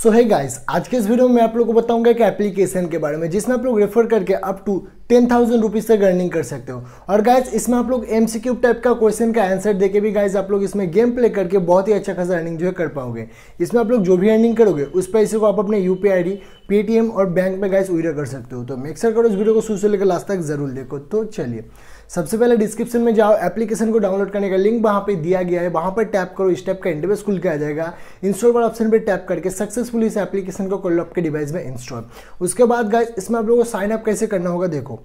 सो है गाइस आज के इस वीडियो में आप लोगों को बताऊँगा एक एप्लीकेशन के बारे में जिसमें आप लोग रेफर करके up to ten thousand rupees तक अर्निंग कर सकते हो। और गाइस इसमें आप लोग एम सी क्यूब टाइप का क्वेश्चन का आंसर देके भी गाइस आप लोग इसमें गेम प्ले करके बहुत ही अच्छा खासा अर्निंग जो है कर पाओगे। इसमें आप लोग जो भी अर्निंग करोगे, उस पैसे को आप अपने यूपीआई आईडी पेटीएम और बैंक में गाइस विड्रॉ कर सकते हो। तो मेक्सर करो इस वीडियो को शुरू से लेकर लास्ट तक ज़रूर देखो। तो चलिए, सबसे पहले डिस्क्रिप्शन में जाओ। एप्लीकेशन को डाउनलोड करने का लिंक वहाँ पे दिया गया है। वहाँ पर टैप करो, इस टाइप का इंटरवेस खुल के आ जाएगा। इंस्टॉल वाला ऑप्शन पे टैप करके सक्सेसफुली इस एप्लीकेशन को कर लो आपके डिवाइस में इंस्टॉल उसके बाद गाइस इसमें आप लोगों को साइन अप कैसे करना होगा, देखो।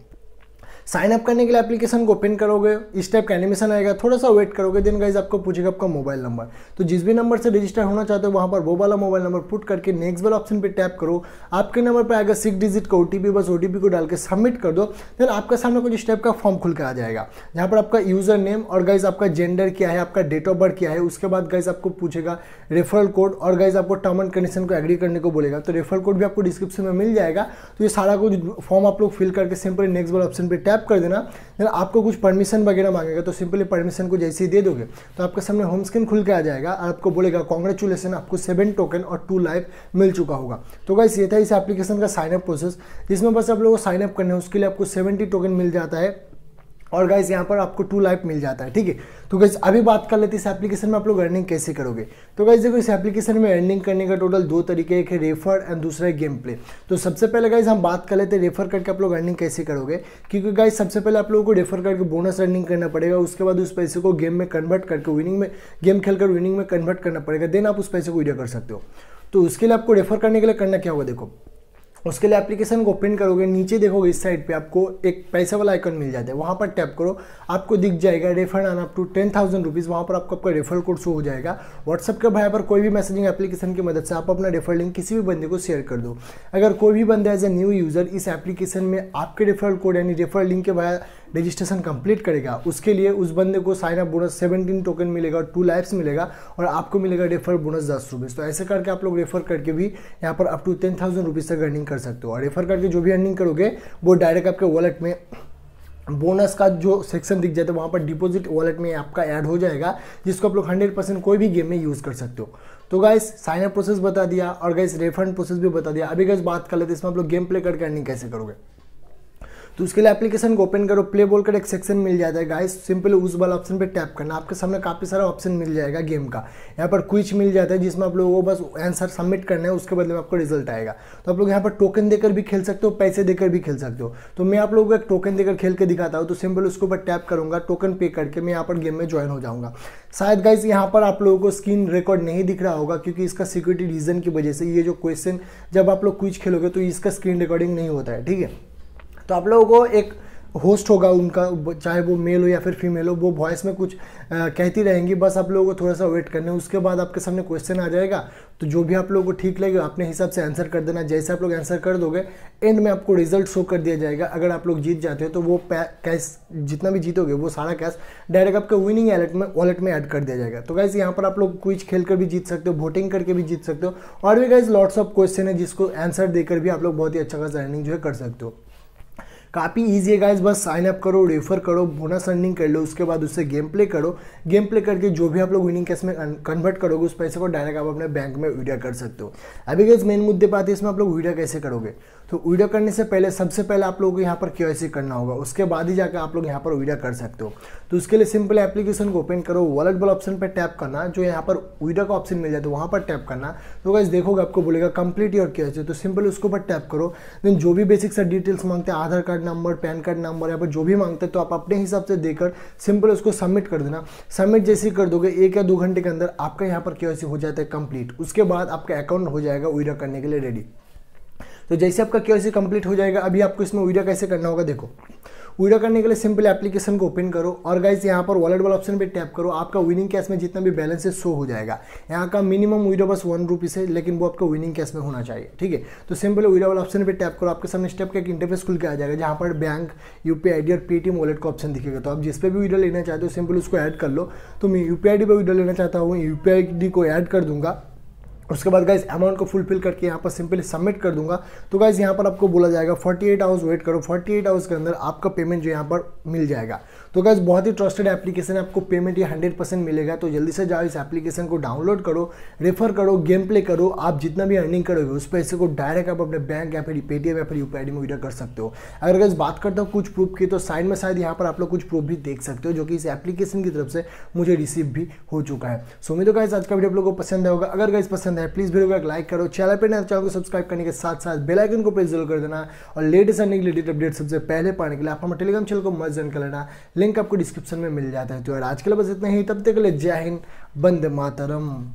साइन अप करने के लिए एप्लीकेशन को ओपन करोगे, इस टाइप का एनिमेशन आएगा थोड़ा सा वेट करोगे देन गाइज़ आपको पूछेगा आपका मोबाइल नंबर तो जिस भी नंबर से रजिस्टर होना चाहते हो, वहाँ पर वो वाला मोबाइल नंबर पुट करके नेक्स्ट वाला ऑप्शन पर टैप करो. आपके नंबर पर आएगा सिक्स डिजिट का ओटीपी बस ओटीपी को डाल के सबमिट कर दो देन आपका सामने कुछ इस टाइप का फॉर्म खुल के आ जाएगा. जहाँ पर आपका यूज़र नेम और गाइज़ आपका जेंडर क्या है, आपका डेट ऑफ़ बर्थ क्या है, उसके बाद गाइज़ आपको पूछेगा रेफरल कोड और गाइज़ आपको टर्म एंड कंडीशन को एग्री करने को बोलेगा. तो रेफरल कोड भी आपको डिस्क्रिप्शन में मिल जाएगा. तो ये सारा कुछ फॉर्म आप लोग फिल करके सिंपली नेक्स्ट वाला ऑप्शन पर टैप कर देना देन आपको कुछ परमिशन वगैरह मांगेगा तो सिंपली परमिशन को जैसे ही दे दोगे तो आपके सामने होम स्क्रीन खुल के आ जाएगा और आपको बोलेगा कॉन्ग्रेचुलेसन आपको सेवन टोकन और टू लाइफ मिल चुका होगा. तो गाइस ये था इस एप्लीकेशन का साइनअप प्रोसेस जिसमें बस आप लोगों को साइनअप करना है, उसके लिए आपको सेवेंटी टोकन मिल जाता है। और गाइज़ यहाँ पर आपको टू लाइफ मिल जाता है, ठीक है? तो गाइज़ अभी बात कर लेते हैं इस एप्लीकेशन में आप लोग अर्निंग कैसे करोगे? तो गाइज़ देखो, इस एप्लीकेशन में अर्निंग करने का टोटल दो तरीके, एक है रेफर एंड दूसरा है गेम प्ले तो सबसे पहले गाइज़ हम बात कर लेते हैं रेफर करके आप लोग अर्निंग कैसे करोगे? क्योंकि गाइज़ सबसे पहले आप लोगों को रेफर करके बोनस अर्निंग करना पड़ेगा, उसके बाद उस पैसे को गेम में कन्वर्ट करके विनिंग में गेम खेलकर विनिंग में कन्वर्ट करना पड़ेगा देन आप उस पैसे को विड्रॉ कर सकते हो. तो उसके लिए आपको रेफर करने के लिए करना क्या होगा, देखो? उसके लिए एप्लीकेशन को ओपन करोगे, नीचे देखोगे इस साइड पे आपको एक पैसे वाला आइकन मिल जाता है। वहाँ पर टैप करो, आपको दिख जाएगा रेफर आना up to ten thousand rupees वहाँ पर आपको आपका रेफर कोड शो हो जाएगा। व्हाट्सअप के भाई पर कोई भी मैसेजिंग एप्लीकेशन की मदद से आप अपना रेफर लिंक किसी भी बंदे को शेयर कर दो। अगर कोई भी बंदा एज ए न्यू यूज़र इस एप्लीकेशन में आपके रेफरल कोड यानी रेफर लिंक के भाई रजिस्ट्रेशन कंप्लीट करेगा। उसके लिए उस बंदे को sign up bonus seventeen token मिलेगा और टू लाइफ्स मिलेगा और आपको मिलेगा रेफर बोनस दस रुपीज़ तो ऐसे करके आप लोग रेफर करके भी यहाँ पर up to ten thousand rupees तक अर्निंग कर सकते हो। और रेफर करके जो भी अर्निंग करोगे, वो डायरेक्ट आपके वॉलेट में बोनस का जो सेक्शन दिख जाता है, वहाँ पर डिपॉजिट वॉलेट में आपका ऐड हो जाएगा, जिसको आप लोग हंड्रेड परसेंट कोई भी गेम में यूज़ कर सकते हो। तो गाइस साइन अप प्रोसेस बता दिया और गाइस रिफंड प्रोसेस भी बता दिया। अभी गाइस बात कर लेते हैं, इसमें आप लोग गेम प्ले करके अर्निंग कैसे करोगे? तो उसके लिए एप्लीकेशन को ओपन करो प्ले बोल कर एक सेक्शन मिल जाता है गाइस सिंपल उस वाला ऑप्शन पे टैप करना। आपके सामने काफ़ी सारा ऑप्शन मिल जाएगा गेम का। यहाँ पर क्विच मिल जाता है, जिसमें आप लोगों को बस आंसर सबमिट करना है, उसके बदले में आपको रिज़ल्ट आएगा। तो आप लोग यहाँ पर टोकन देकर भी खेल सकते हो, पैसे देकर भी खेल सकते हो। तो मैं आप लोगों को एक टोकन देकर खेल के दिखाता हूँ। तो सिंपल उसके ऊपर टैप करूँगा टोकन पे करके मैं यहाँ पर गेम में ज्वाइन हो जाऊँगा। शायद गाइज़ यहाँ पर आप लोगों को स्क्रीन रिकॉर्ड नहीं दिख रहा होगा, क्योंकि इसका सिक्योरिटी रीजन की वजह से ये जो क्वेश्चन जब आप लोग क्विच खेलोगे तो इसका स्क्रीन रिकॉर्डिंग नहीं होता है, ठीक है? तो आप लोगों को एक होस्ट होगा उनका चाहे वो मेल हो या फिर फीमेल हो वो वॉइस में कुछ आ, कहती रहेंगी बस आप लोगों को थोड़ा सा वेट करना है उसके बाद आपके सामने क्वेश्चन आ जाएगा तो जो भी आप लोगों को ठीक लगे अपने हिसाब से आंसर कर देना जैसे आप लोग आंसर कर दोगे एंड में आपको रिज़ल्ट शो कर दिया जाएगा अगर आप लोग जीत जाते हो तो वो कैश जितना भी जीतोगे वो सारा कैश डायरेक्ट आपके विनिंग वॉलेट में वॉलेट में ऐड कर दिया जाएगा। तो गैस यहाँ पर आप लोग क्विज खेल कर भी जीत सकते हो वोटिंग करके भी जीत सकते हो और भी गैस लॉट्स ऑफ़ क्वेश्चन है जिसको आंसर देकर भी आप लोग बहुत ही अच्छा खासा अर्निंग जो है कर सकते हो। काफ़ी ईजी है गाइज़ बस साइन अप करो रेफर करो बोनस अर्निंग कर लो, उसके बाद उससे गेम प्ले करो। गेम प्ले करके जो भी आप लोग विनिंग कैश में कन्वर्ट करोगे, उस पैसे को डायरेक्ट आप अपने बैंक में विड्रा कर सकते हो। अभी गाइज़ मेन मुद्दे पर आते हैं, इसमें आप लोग विड्रा कैसे करोगे? तो वीडियो करने से पहले, सबसे पहले आप लोगों को यहाँ पर के करना होगा, उसके बाद ही जाकर आप लोग यहाँ पर वीडियो कर सकते हो। तो उसके लिए सिंपल एप्लीकेशन को ओपन करो वॉलेट बल ऑप्शन पर टैप करना, जो यहाँ पर वीडियो का ऑप्शन मिल जाता है वहाँ पर टैप करना। तो गाइज़ देखोगे आपको बोलेगा कंप्लीट योर के तो सिंपल उसके ऊपर टैप करो। देन जो भी बेसिक सा डिटेल्स मांगते हैं, Aadhaar card number PAN card number यहाँ पर जो भी मांगते हैं तो आप अपने हिसाब से देकर सिंपल उसको सबमिट कर देना। सबमिट जैसे कर दोगे, एक या दो घंटे के अंदर आपका यहाँ पर के हो जाता है कंप्लीट उसके बाद आपका अकाउंट हो जाएगा उइरा करने के लिए रेडी तो जैसे आपका के कंप्लीट हो जाएगा, अभी आपको इसमें उइरा कैसे करना होगा, देखो। वीडियो करने के लिए सिंपल एप्लीकेशन को ओपन करो और गाइज़ यहाँ पर वॉलेट वाला ऑप्शन पे टैप करो। आपका विनिंग कैश में जितना भी बैलेंस है शो हो जाएगा। यहाँ का मिनिमम वीडियो बस वन रुपीज़ है लेकिन वो आपका विनिंग कैश में होना चाहिए, ठीक है? तो सिंपल वीडियो वाला ऑप्शन पे टैप करो। आपके सामने स्टेप का एक इंटरफेस खुल के आ जाएगा, जहाँ पर बैंक यूपी आई और पेटीएम वॉलेट का ऑप्शन दिखेगा। तो आप जिस पर भी वीडियो लेना चाहते हो सिंपल उसको ऐड कर लो। तो मैं यूपी आई पर वीडियो लेना चाहता हूँ यूपी को ऐड कर दूँगा। उसके बाद गाइज़ अमाउंट को फुलफिल करके यहाँ पर सिंपली सबमिट कर दूँगा। तो गाइज़ यहाँ पर आपको बोला जाएगा 48 एट आवर्स वेट करो। 48 एट आवर्स के अंदर आपका पेमेंट जो यहाँ पर मिल जाएगा। तो गैस बहुत ही ट्रस्टेड एप्लीकेशन है, आपको पेमेंट ये हंड्रेड परसेंट मिलेगा तो जल्दी से जाओ इस एप्लीकेशन को डाउनलोड करो रेफर करो गेम प्ले करो, आप जितना भी अर्निंग करोगे, उस पैसे को डायरेक्ट आप अपने बैंक या फिर पेटीएम या फिर यूपीआईडी में विड्रॉ कर सकते हो। अगर गैस बात करता हूँ कुछ प्रूफ की तो साइड में शायद यहाँ पर आप लोग कुछ प्रूफ भी देख सकते हो, जो कि इस एप्लीकेशन की तरफ़ से मुझे रिसीव भी हो चुका है। सो उम्मीद गाइस आज का वीडियो आप लोगों को पसंद होगा। अगर गाइस पसंद है प्लीज़ वीडियो को लाइक करो चैनल पर चैनल को सब्सक्राइब करने के साथ साथ बेल आइकन को प्रेस ज़रूर कर देना। और लेटेस्ट अर्निंग रिलेटेड अपडेट सबसे पहले पाने के लिए आप हमारे टेलीग्राम चैनल को मत ज्वाइन कर लेना। लिंक आपको डिस्क्रिप्शन में मिल जाता है। तो आज के लिए बस इतना ही। तब तक के लिए जय हिंद बंद मातरम।